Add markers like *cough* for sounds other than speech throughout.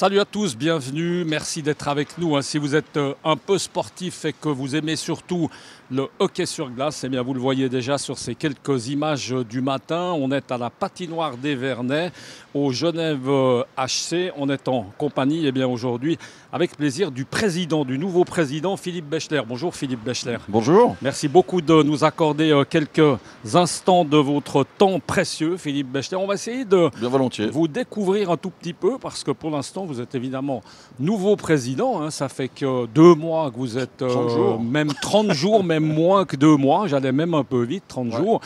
Salut à tous, bienvenue, merci d'être avec nous. hein. Si vous êtes euh, un peu sportif et que vous aimez surtout le hockey sur glace, eh bien vous le voyez déjà sur ces quelques images euh, du matin. On est à la patinoire des Vernets, au Genève euh, HC. On est en compagnie eh bien aujourd'hui avec plaisir du président, du nouveau président Philippe Bechler. Bonjour Philippe Bechler. Bonjour. Merci beaucoup de nous accorder euh, quelques instants de votre temps précieux, Philippe Bechler. On va essayer de Bien volontiers. vous découvrir un tout petit peu parce que pour l'instant vous êtes évidemment nouveau président. hein. ça fait que deux mois que vous êtes, 30 jours. même 30 jours, même moins que deux mois. J'allais même un peu vite, 30 Ouais. jours.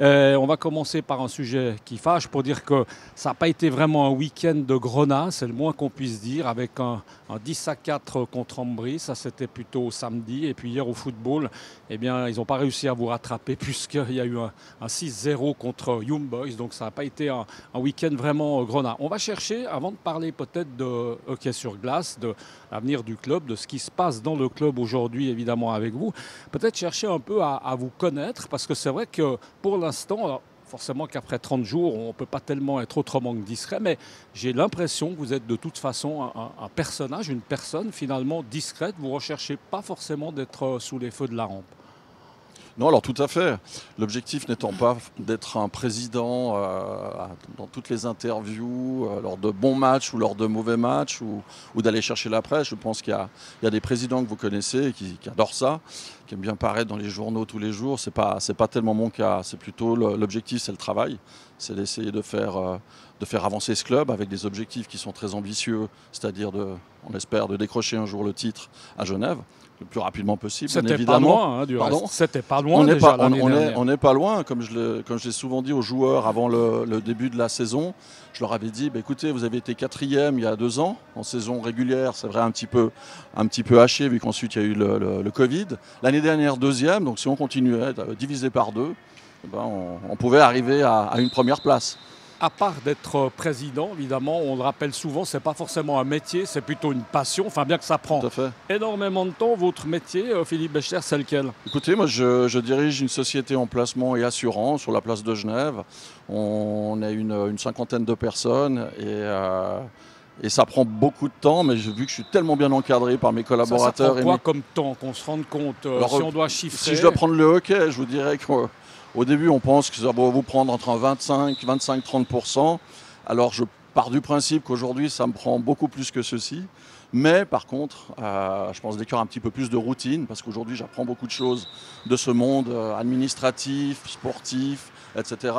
Euh, on va commencer par un sujet qui fâche pour dire que ça n'a pas été vraiment un week-end de grenat, c'est le moins qu'on puisse dire, avec un, un 10 à 4 contre Ambry. Ça, c'était plutôt samedi. Et puis hier au football, eh bien, ils n'ont pas réussi à vous rattraper *laughs* puisqu'il y a eu un, un 6-0 contre Young Boys. Donc ça n'a pas été un, un week-end vraiment grenat. On va chercher, avant de parler peut-être de hockey sur glace, de l'avenir du club, de ce qui se passe dans le club aujourd'hui, évidemment, avec vous, peut-être chercher un peu à, à vous connaître parce que c'est vrai que pour l'instant, forcément qu'après 30 jours, on ne peut pas tellement être autrement que discret, mais j'ai l'impression que vous êtes de toute façon un personnage, une personne finalement discrète. Vous ne recherchez pas forcément d'être euh, sous les feux de la rampe. Non, alors tout à fait. L'objectif n'étant pas d'être un président euh, dans toutes les interviews, euh, lors de bons matchs ou lors de mauvais matchs, ou, d'aller chercher la presse. Je pense qu'il y, a- des présidents que vous connaissez qui, adorent ça, qui aiment bien paraître dans les journaux tous les jours. Pas, c'est pas tellement mon cas. C'est plutôt l'objectif, c'est le travail. C'est d'essayer de faire, euh, de faire avancer ce club avec des objectifs qui sont très ambitieux, c'est-à-dire, on espère, de décrocher un jour le titre à Genève le plus rapidement possible. bien C'était pas évidemment. loin, hein, du Pardon. C'était pas loin On n'est pas, on, l'année on est, dernière. on n'est pas loin, comme je l'ai comme je l'ai souvent dit aux joueurs avant le, le début de la saison. Je leur avais dit, bah, écoutez, vous avez été quatrième il y a deux ans, en saison régulière, c'est vrai un petit peu, un petit peu haché, vu qu'ensuite il y a eu le, le- le Covid. L'année dernière, deuxième, donc si on continuait, euh, divisé par deux, eh ben, on, on pouvait arriver à, à une première place. À part d'être président, évidemment, on le rappelle souvent, c'est pas forcément un métier, c'est plutôt une passion. Enfin, bien que ça prend énormément de temps, votre métier, euh, Philippe Bechter, c'est lequel? Écoutez, moi je, je dirige une société en placement et assurance sur la place de Genève. On a une, une cinquantaine de personnes et, euh, et ça prend beaucoup de temps, mais vu que je suis tellement bien encadré par mes Ça, ça collaborateurs. et quoi mes- comme temps qu'on se rende compte euh, Alors, Si on doit chiffrer? Si je dois prendre le hockey, je vous dirais qu'au au début, on pense que ça va vous prendre entre un 25, 25, 30% Alors, je pars du principe qu'aujourd'hui, ça me prend beaucoup plus que ceci. Mais par contre, euh, je pense aura un petit peu plus de routine parce qu'aujourd'hui, j'apprends beaucoup de choses de ce monde euh, administratif, sportif, etc.,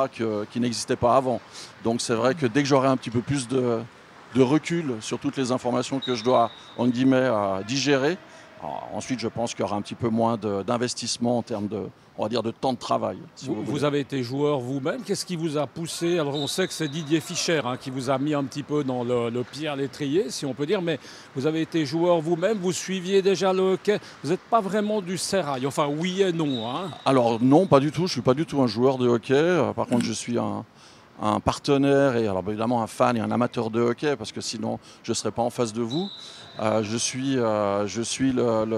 qui n'existait pas avant. Donc, c'est vrai que dès que j'aurai un petit peu plus de, de recul sur toutes les informations que je dois, en guillemets, euh, digérer, alors, ensuite, je pense qu'il y aura un petit peu moins d'investissement en termes de, on va dire, de temps de travail. si Vous, vous vous voulez. avez été joueur vous-même. Qu'est-ce qui vous a poussé? Alors, on sait que c'est Didier Fischer hein, qui vous a mis un petit peu dans le, le pied à l'étrier, si on peut dire. Mais vous avez été joueur vous-même. Vous suiviez déjà le hockey. Vous n'êtes pas vraiment du sérail. Enfin, oui et non. hein. Alors non, pas du tout. Je suis pas du tout un joueur de hockey. Euh, Par contre, je suis un, un partenaire et alors évidemment un fan et un amateur de hockey parce que sinon je ne serais pas en face de vous. Euh, je suis, euh,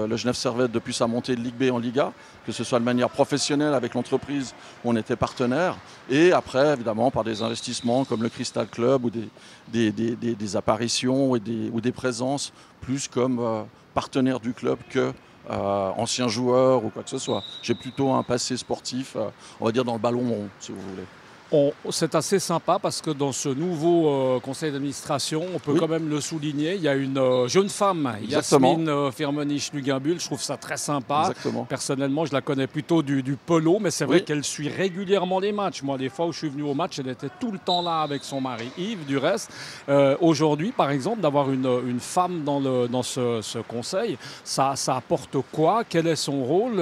le, Genève Servette depuis sa montée de Ligue B en Liga, que ce soit de manière professionnelle avec l'entreprise où on était partenaire, et après évidemment par des investissements comme le Crystal Club ou des, apparitions ou des présences plus comme euh, partenaire du club que euh, ancien joueur ou quoi que ce soit. J'ai plutôt un passé sportif, on va dire dans le ballon rond, si vous voulez. C'est assez sympa parce que dans ce nouveau euh, conseil d'administration, on peut Oui. quand même le souligner, il y a une euh, jeune femme, Exactement. Yasmine euh, Firmenich-Nugumbul. Je trouve ça très sympa. Exactement. Personnellement, je la connais plutôt du, du polo, mais c'est vrai qu'elle suit régulièrement les matchs. Moi, des fois où je suis venu au match, elle était tout le temps là avec son mari Yves. Du reste, Euh, aujourd'hui, par exemple, d'avoir une, une femme dans, le, dans ce, ce conseil, ça, ça apporte quoi? Quel est son rôle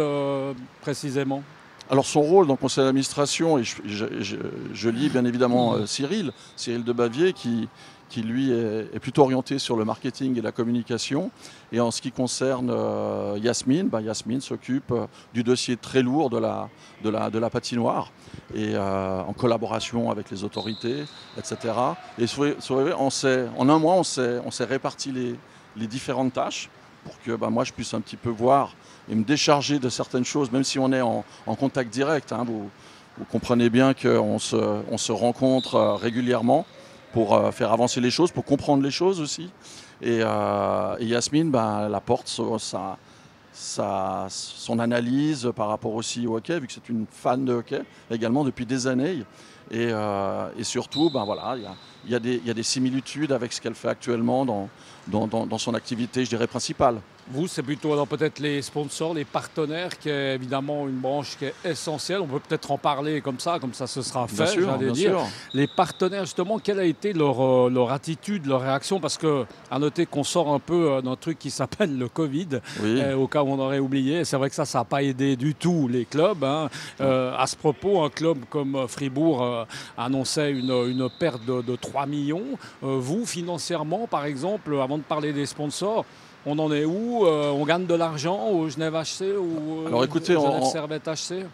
précisément? Alors son rôle dans le conseil d'administration, et je, lis bien évidemment euh, Cyril, Cyril de Bavier, qui, lui est, plutôt orienté sur le marketing et la communication. Et en ce qui concerne euh, Yasmine, bah, Yasmine s'occupe euh, du dossier très lourd de la, patinoire, et euh, en collaboration avec les autorités, etc. Et en un mois, on s'est réparti les, les différentes tâches pour que bah, moi je puisse un petit peu voir et me décharger de certaines choses, même si on est en, contact direct. hein. vous, comprenez bien qu'on se, on se rencontre euh, régulièrement pour faire avancer les choses, pour comprendre les choses aussi. Et, Yasmine, ben, sa, sa, son analyse par rapport aussi au hockey, vu que c'est une fan de hockey également depuis des années. Et, surtout, ben voilà, il y, a des similitudes avec ce qu'elle fait actuellement dans, dans, dans, son activité, je dirais, principale. Vous, c'est plutôt peut-être les sponsors, les partenaires, qui est évidemment une branche qui est essentielle. On peut peut-être en parler comme ça, comme ça ce sera fait, j'allais dire. Sûr. Les partenaires, justement, quelle a été leur, euh, leur attitude, leur réaction? Parce que, à noter qu'on sort un peu euh, d'un truc qui s'appelle le Covid, euh, au cas où on aurait oublié. C'est vrai que ça, ça n'a pas aidé du tout les clubs. Hein. à ce propos, un club comme Fribourg annonçait une, une perte de, de 3 millions. vous, financièrement, par exemple, avant de parler des sponsors, on en est où? Euh, On gagne de l'argent au Genève HC ou Alors écoutez, au Servette HC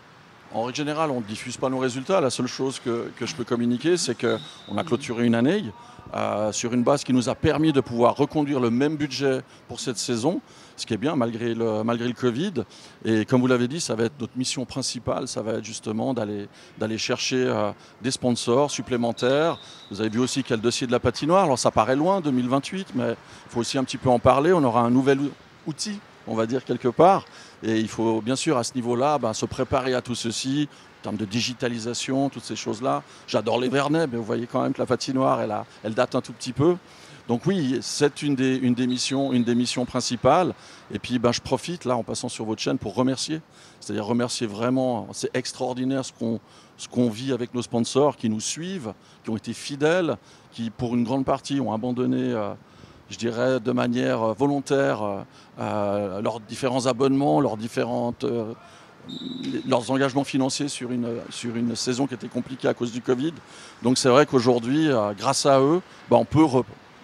en règle générale, on ne diffuse pas nos résultats. La seule chose que, que je peux communiquer, c'est qu'on a clôturé une année. Euh, sur une base qui nous a permis de pouvoir reconduire le même budget pour cette saison, ce qui est bien malgré le, malgré le Covid. Et comme vous l'avez dit, ça va être notre mission principale, ça va être justement d'aller, chercher euh, des sponsors supplémentaires. Vous avez vu aussi qu'il y a le dossier de la patinoire. Alors ça paraît loin, 2028, mais il faut aussi un petit peu en parler. On aura un nouvel outil on va dire quelque part. Et il faut bien sûr à ce niveau-là ben, se préparer à tout ceci, termes de digitalisation, toutes ces choses-là. J'adore les Vernets, mais vous voyez quand même que la patinoire, elle, a, elle date un tout petit peu. Donc oui, c'est une des, missions, une des missions principales. Et puis ben, je profite là en passant sur votre chaîne pour remercier. C'est-à-dire remercier vraiment, c'est extraordinaire ce qu'on vit avec nos sponsors qui nous suivent, qui ont été fidèles, qui pour une grande partie ont abandonné, euh, je dirais, de manière euh, volontaire euh, leurs différents abonnements, leurs différentes leurs engagements financiers sur une, sur une saison qui était compliquée à cause du Covid. Donc c'est vrai qu'aujourd'hui, grâce à eux, bah, on peut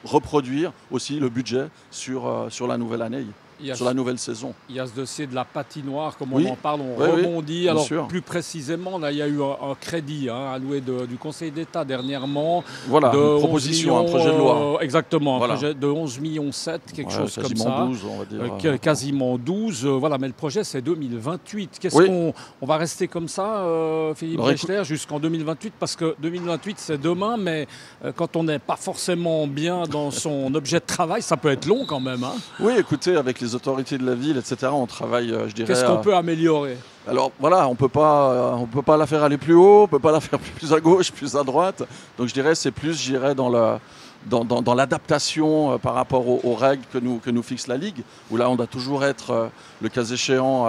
reproduire aussi le budget sur, euh, la nouvelle année sur la nouvelle saison. Il y a ce dossier de la patinoire, comme on en parle, on rebondit. Alors plus précisément, là, il y a eu un, crédit hein, alloué du Conseil d'État dernièrement. Voilà, de une proposition, un projet de loi. Euh, exactement, un projet de 11 millions 7, quelque chose comme ça. 12, on va dire. Euh, quasiment 12. Euh, voilà, mais le projet, c'est 2028. Qu'est-ce qu'on on va rester comme ça, Philippe Rechter, jusqu'en 2028 Parce que 2028, c'est demain, mais quand on n'est pas forcément bien dans son *laughs* objet de travail, ça peut être long quand même. Hein. Oui, écoutez, avec les autorités de la ville, etc. On travaille, euh, je dirais. Qu'est-ce qu'on peut améliorer? Alors voilà, on peut pas, euh, on peut pas la faire aller plus haut, on peut pas la faire *laughs* plus à gauche, plus à droite. Donc je dirais c'est plus, j'irais dans le dans, dans, l'adaptation euh, par rapport aux, règles que nous, que nous fixe la Ligue, où là on doit toujours être, le cas échéant,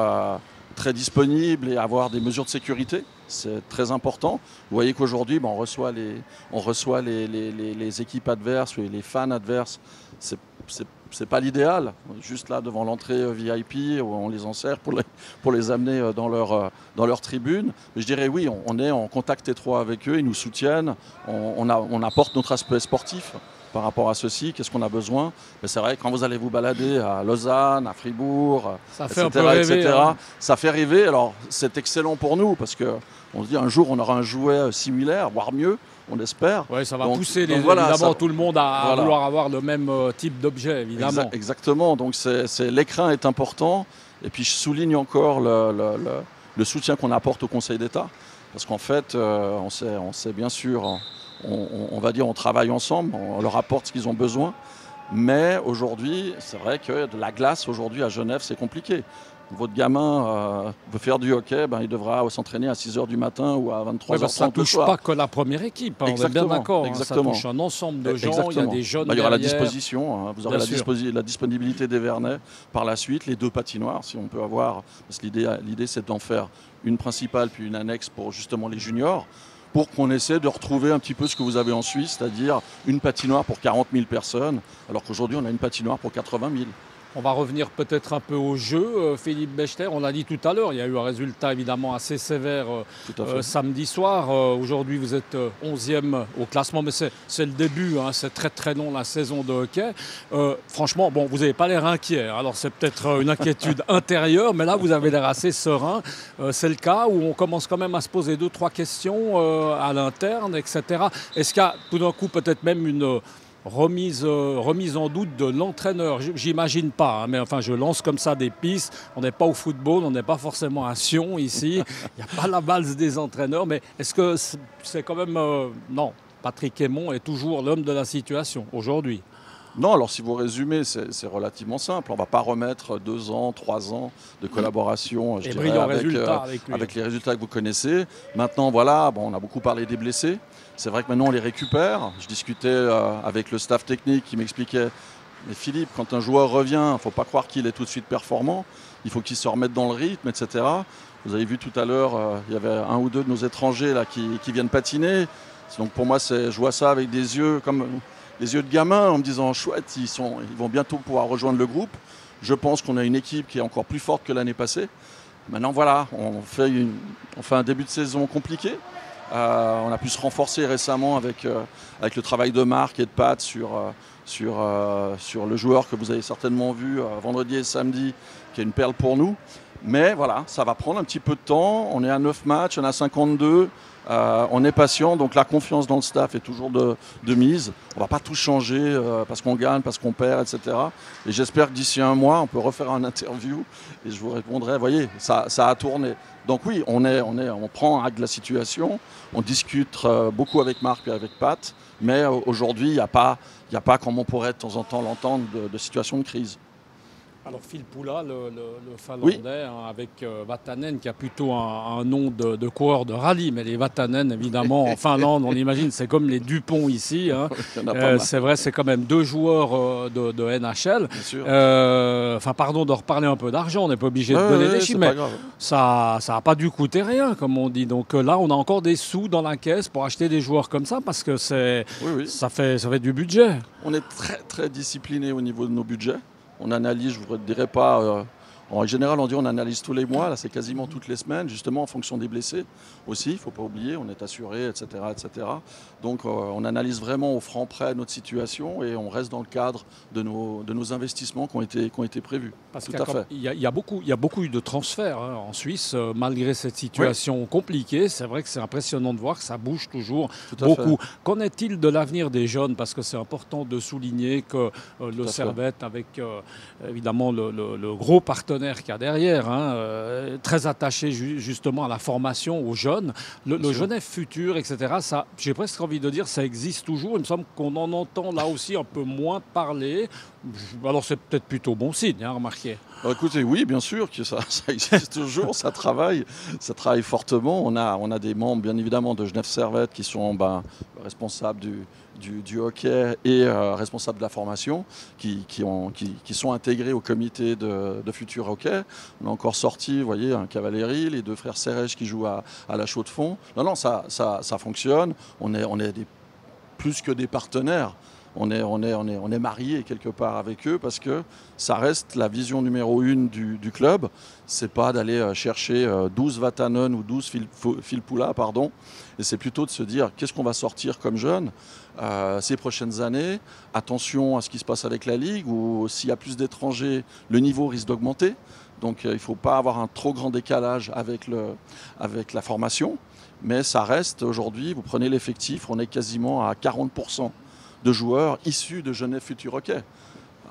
très disponible et avoir des mesures de sécurité. C'est très important. Vous voyez qu'aujourd'hui, ben, on reçoit, les, on reçoit les, les, les, équipes adverses ou les fans adverses. C'est c'est pas l'idéal. Juste là devant l'entrée euh, VIP, où on les enserre pour les, pour les amener euh, dans leur, euh, dans leur tribune. Mais je dirais oui, on, est en contact étroit avec eux, ils nous soutiennent, on, on apporte notre aspect sportif par rapport à ceci, qu'est-ce qu'on a besoin. Mais c'est vrai, quand vous allez vous balader à Lausanne, à Fribourg, ça fait etc., rêver, hein. ça fait rêver. Alors c'est excellent pour nous parce que on se dit un jour on aura un jouet similaire, voire mieux on espère. Oui, ça va pousser les, évidemment tout le monde à, vouloir avoir le même euh, type d'objet, évidemment. exactement, donc l'écran est important. Et puis je souligne encore le, soutien qu'on apporte au Conseil d'État. Parce qu'en fait, euh, on, sait, on sait bien sûr, on, on, va dire, on travaille ensemble, on leur apporte ce qu'ils ont besoin. Mais aujourd'hui, c'est vrai que de la glace, aujourd'hui, à Genève, c'est compliqué votre gamin euh, veut faire du hockey, ben, il devra s'entraîner à 6h du matin ou à 23h30 Ça ne touche pas que la première équipe, hein, on est bien d'accord. Hein, ça touche un ensemble de gens, il y a des jeunes ben, Il y aura la disposition, hein, vous aurez la, la, disponibilité des Vernets par la suite, les deux patinoires si on peut avoir, parce que l'idée c'est d'en faire une principale puis une annexe pour justement les juniors pour qu'on essaie de retrouver un petit peu ce que vous avez en Suisse, c'est-à-dire une patinoire pour 40 000 personnes, alors qu'aujourd'hui on a une patinoire pour 80 000. On va revenir peut-être un peu au jeu, euh, Philippe Bechter. On l'a dit tout à l'heure, il y a eu un résultat évidemment assez sévère euh, euh, samedi soir. Aujourd'hui, vous êtes 11e au classement, mais c'est le début, hein. c'est très très long la saison de hockey. franchement, bon, vous n'avez pas l'air inquiet. Hein. Alors c'est peut-être une inquiétude *laughs* intérieure, mais là, vous avez l'air assez serein. c'est le cas où on commence quand même à se poser deux, trois questions à l'interne, etc. Est-ce qu'il y a tout d'un coup peut-être même une remise, euh, remise en doute de l'entraîneur. J'imagine pas, hein, mais enfin, je lance comme ça des pistes. On n'est pas au football, on n'est pas forcément à Sion ici. *laughs* Il n'y a pas la base des entraîneurs, mais est-ce que c'est quand même. Euh, non, Patrick Aymon est toujours l'homme de la situation aujourd'hui. Non, alors si vous résumez, c'est relativement simple. On ne va pas remettre deux ans, trois ans de collaboration je dirais, avec, euh, avec, les résultats que vous connaissez. Maintenant, voilà, bon, on a beaucoup parlé des blessés. C'est vrai que maintenant on les récupère. Je discutais euh, avec le staff technique qui m'expliquait, mais Philippe, quand un joueur revient, il ne faut pas croire qu'il est tout de suite performant. Il faut qu'il se remette dans le rythme, etc. Vous avez vu tout à l'heure, euh, il y avait un ou deux de nos étrangers là, qui, viennent patiner. Donc pour moi, je vois ça avec des yeux comme les yeux de gamin en me disant chouette, ils, sont, ils vont bientôt pouvoir rejoindre le groupe. Je pense qu'on a une équipe qui est encore plus forte que l'année passée. Maintenant, voilà, on fait un début de saison compliqué. Euh, on a pu se renforcer récemment avec, euh, avec le travail de Marc et de Pat sur, euh, sur le joueur que vous avez certainement vu vendredi et samedi, qui est une perle pour nous. Mais voilà, ça va prendre un petit peu de temps. On est à 9 matchs, on a 52. Euh, on est patient, donc la confiance dans le staff est toujours de, mise. On ne va pas tout changer euh, parce qu'on gagne, parce qu'on perd, etc. Et j'espère que d'ici un mois, on peut refaire un *laughs* interview et je vous répondrai, voyez, ça, a tourné. Donc oui, on, est, on, est, on prend acte de la situation, on discute euh, beaucoup avec Marc et avec Pat, mais aujourd'hui, il n'y a, pas, a pas, comme on pourrait de temps en temps l'entendre, de situation de crise. Alors Phil Poula, le, Finlandais, hein, avec euh, Vatanen, qui a plutôt un, nom de, coureur de rallye, mais les Vatanen, évidemment, en *laughs* Finlande, on imagine, c'est comme les Dupont ici. Hein. *laughs* Euh, c'est vrai, c'est quand même deux joueurs euh, de, NHL. Enfin, pardon de reparler un peu d'argent, on n'est pas obligé de donner des chiffres, mais ça n'a pas dû coûter rien, comme on dit. Donc là, on a encore des sous dans la caisse pour acheter des joueurs comme ça, parce que c'est, ça, fait, ça fait du budget. On est très, très discipliné au niveau de nos budgets on analyse, je ne vous dirais pas euh, en général, on dit on analyse tous les mois, là c'est quasiment toutes les semaines, justement en fonction des blessés aussi, il ne faut pas oublier, on est assuré, etc. etc. Donc euh, on analyse vraiment au franc près notre situation et on reste dans le cadre de nos, de nos investissements qui ont été, qui ont été prévus. Parce qu'il y, y, a beaucoup, il y a beaucoup eu de transferts hein, en Suisse, euh, malgré cette situation compliquée. C'est vrai que c'est impressionnant de voir que ça bouge toujours beaucoup. Qu'en est-il de l'avenir des jeunes? Parce que c'est important de souligner que euh, le Servette, avec évidemment le, le gros partenaire, qu'il y a derrière, hein, euh, très attaché justement à la formation aux jeunes. Le, le Genève futur, etc., ça, j'ai presque envie de dire, ça existe toujours. Il me semble qu'on en entend là aussi un peu moins parler. Alors c'est peut-être plutôt bon signe, hein, remarquez. Bah, écoutez, oui, bien sûr que *laughs* ça, existe toujours, ça travaille, ça travaille fortement. On a, des membres, bien évidemment, de Genève Servette qui sont ben, responsables du, hockey et euh, responsables de la formation qui, ont, qui, sont intégrés au comité de, futur hockey. On a encore sorti, vous voyez, un cavalerie, les deux frères Serrège qui jouent à, la chaux de fond. Non, non, ça, ça, fonctionne. On est, plus que des partenaires on est, on marié quelque part avec eux parce que ça reste la vision numéro une du, du club. C'est pas d'aller euh, chercher 12 euh, Vatanen ou 12 Philpoula, pardon. Et c'est plutôt de se dire qu'est-ce qu'on va sortir comme jeune euh, ces prochaines années? Attention à ce qui se passe avec la Ligue ou s'il y a plus d'étrangers, le niveau risque d'augmenter. Donc il ne faut pas avoir un trop grand décalage avec la formation. Mais ça reste aujourd'hui, vous prenez l'effectif, on est quasiment à 40% de joueurs issus de Genève Futur Hockey.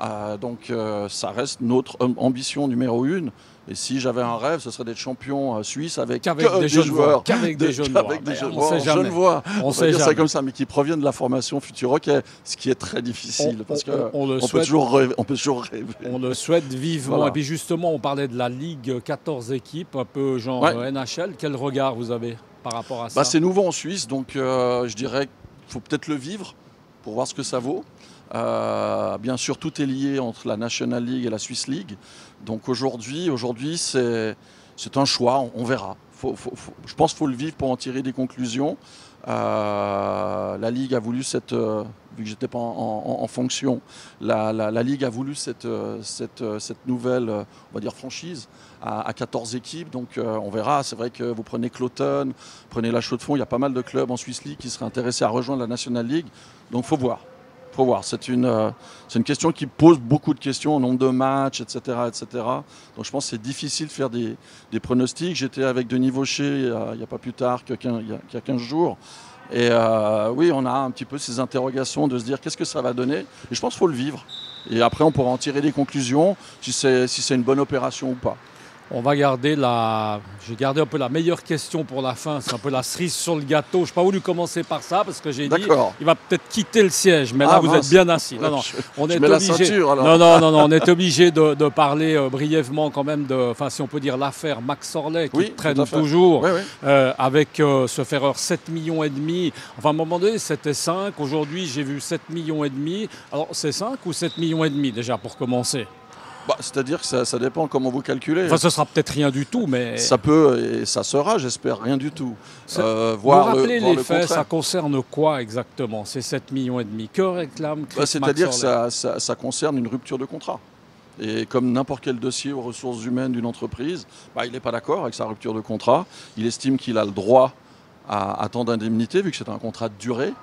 Euh, donc euh, ça reste notre ambition numéro une. Et si j'avais un rêve, ce serait d'être champion euh, suisse avec, des, joueurs. Qu'avec des *laughs* jeunes Avec des jeunes joueurs. On, sait dire ça comme ça, mais qui proviennent de la formation Futur Hockey, ce qui est très difficile. parce qu'on on, peut toujours rêver, on peut toujours rêver. On le souhaite vivement. Et puis justement, on parlait de la Ligue 14 équipes, un peu genre NHL. Quel regard vous avez par rapport à bah, ça? C'est nouveau en Suisse, donc je dirais qu'il faut peut-être le vivre pour voir ce que ça vaut. Euh, bien sûr, tout est lié entre la National League et la Swiss League. Donc aujourd'hui, aujourd'hui c'est, c'est un choix, on, verra. Je pense qu'il faut le vivre pour en tirer des conclusions. Euh, la Ligue a voulu cette, euh, nouvelle, franchise à, 14 équipes. Donc on verra. C'est vrai que vous prenez Cloton, prenez la Chaux de Fonds, il y a pas mal de clubs en Swiss League qui seraient intéressés à rejoindre la National League. Donc faut voir voir. C'est une, euh, question qui pose beaucoup de questions, au nombre de matchs, etc. etc. Donc je pense que c'est difficile de faire des, pronostics. J'étais avec Denis Vaucher il n'y a, pas plus tard qu'il y, a 15 jours. Et euh, oui, on a un petit peu ces interrogations de se dire qu'est-ce que ça va donner? Et je pense qu'il faut le vivre. Et après, on pourra en tirer des conclusions si c'est une bonne opération ou pas. On va garder la. J'ai gardé un peu la meilleure question pour la fin. C'est un peu la cerise sur le gâteau. Je n'ai pas voulu commencer par ça parce que j'ai dit il va peut-être quitter le siège. Mais là, Ah, vous mince. êtes bien assis. Non, non. On je est mets la obligé. ceinture, alors. Non, non, non, non. On est obligé de, de parler euh, brièvement quand même de. Enfin, si on peut dire l'affaire Max Orley qui Oui, traîne toujours. Oui, oui. Euh, avec euh, ce ferreur 7 millions et demi. Enfin, à un moment donné, c'était 5. Aujourd'hui, j'ai vu 7 millions et demi. Alors, c'est 5 ou 7 millions et demi déjà pour commencer? Bah, C'est-à-dire que ça, ça dépend comment vous calculez. Enfin, ce sera peut-être rien du tout, mais. Ça peut et ça sera, j'espère, rien du tout. Euh, Vous le, rappelez voir les le faits, ça concerne quoi exactement? Ces 7 millions et demi Que réclame Bah, C'est-à-dire que ça, ça- ça concerne une rupture de contrat. Et comme n'importe quel dossier aux ressources humaines d'une entreprise, bah, il n'est pas d'accord avec sa rupture de contrat. Il estime qu'il a le droit à, à tant d'indemnités, vu que c'est un contrat de durée.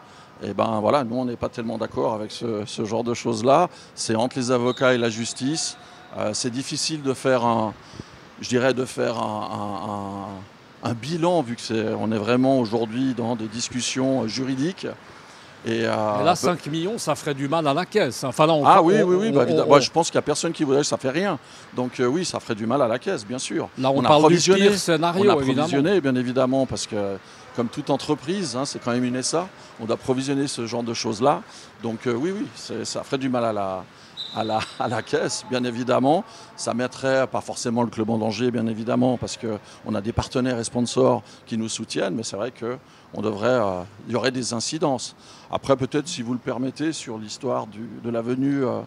Et ben voilà, nous on n'est pas tellement d'accord avec ce, ce genre de choses-là. C'est entre les avocats et la justice. Euh, c'est difficile de faire un, je dirais, de faire un, un- un- un bilan, vu que c'est, on est vraiment aujourd'hui dans des discussions juridiques. Et, euh, là, 5 millions, ça ferait du mal à la caisse. Enfin, là, on- ah oui, on- oui, oui. on- bah, Moi, je pense qu'il n'y a personne qui voudrait que ça fait rien. Donc euh, oui, ça ferait du mal à la caisse, bien sûr. Là, on, a parle du provisionné. pire scénario, on a évidemment. provisionné, bien évidemment, parce que comme toute entreprise, hein, c'est quand même une SA, on doit provisionner ce genre de choses-là. Donc euh, oui, oui, ça ferait du mal à la, à, la, à la caisse, bien évidemment. Ça mettrait pas forcément le club en danger, bien évidemment, parce qu'on a des partenaires et sponsors qui nous soutiennent, mais c'est vrai que on devrait, euh, il y aurait des incidences. Après, peut-être, si vous le permettez, sur l'histoire de la venue euh,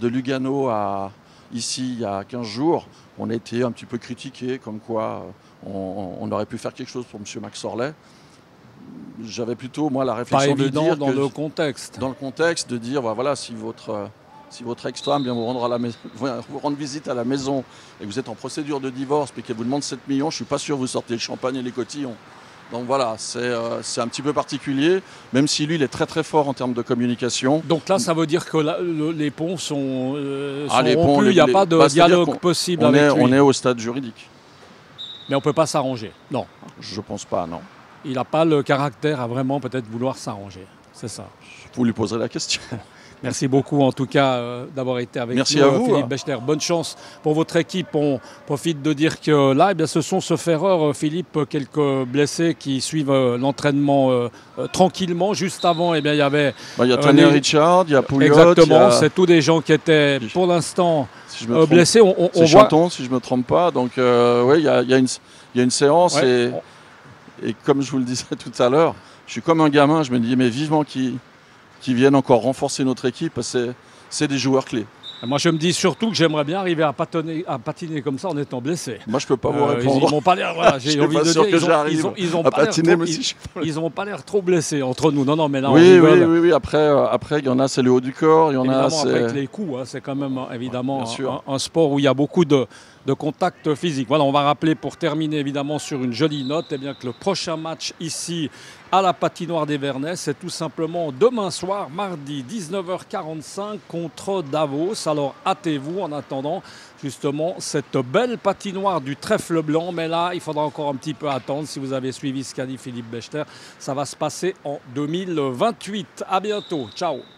de Lugano à, ici il y a 15 jours, on a été un petit peu critiqué, comme quoi euh, on, on aurait pu faire quelque chose pour M. Max Orley. J'avais plutôt, moi, la Pas réflexion de évident dire dans que, le contexte. dans le contexte, de dire, bah, voilà, si votre, si votre ex-femme vient vous rendre, à la vous rendre visite à la maison et que vous êtes en procédure de divorce puis qu'elle vous demande 7 millions, je ne suis pas sûr que vous sortez le champagne et les cotillons. Donc voilà, c'est euh, un petit peu particulier, même si lui, il est très très fort en termes de communication. Donc là, ça veut dire que la- le- les ponts sont, euh, Ah, sont les rompus. Il n'y a les- pas de bah, dialogue possible On avec est, lui. on est au stade juridique. Mais on ne peut pas s'arranger. Non. Je pense pas, non. Il n'a pas le caractère à vraiment peut-être vouloir s'arranger. C'est ça. Vous lui poserez la question. Merci beaucoup en tout cas euh, d'avoir été avec Merci nous, à euh, vous. Philippe Bechner. Bonne chance pour votre équipe. On profite de dire que là, eh bien, ce sont ce ferreur, euh, Philippe, quelques blessés qui suivent euh, l'entraînement euh, tranquillement. Juste avant, eh bien, il y avait Bah, Il y a Tony Richard, il y a Pouliot, exactement, c'est tous des gens qui étaient pour l'instant si blessés. On, on- on c'est voit. Chanton, si je me trompe pas. Donc oui, il y a, il y a une, il y a une séance Ouais. et, et comme je vous le disais *laughs* tout à l'heure, je suis comme un gamin. Je me dis mais vivement qu'ils qu'ils viennent encore renforcer notre équipe. C'est des joueurs clés. Moi, je me dis surtout que j'aimerais bien arriver à patiner, à patiner comme ça en étant blessé. Moi, je peux pas vous Euh, ils- ils répondre. m'ont pas l'air. Voilà, *laughs* j'ai envie pas de sûr dire, que ils ont- j'arrive ils ont, ils à patiner, mais si n'ont pas l'air trop blessés entre nous. Non, non, mais là, on Oui, oui, oui, oui. Après, euh, après, il y en a, c'est le haut du corps. Il y en a, Évidemment, après, avec c'est. les coups, hein, c'est quand même euh, évidemment un sport où il y a beaucoup de, de contact physique. Voilà, on va rappeler pour terminer évidemment sur une jolie note eh bien, que le prochain match ici à la patinoire des Vernets, c'est tout simplement demain soir, mardi 19h45 contre Davos. Alors hâtez-vous en attendant justement cette belle patinoire du trèfle blanc. Mais là, il faudra encore un petit peu attendre. Si vous avez suivi ce qu'a dit Philippe Bechter, ça va se passer en 2028. À bientôt. Ciao.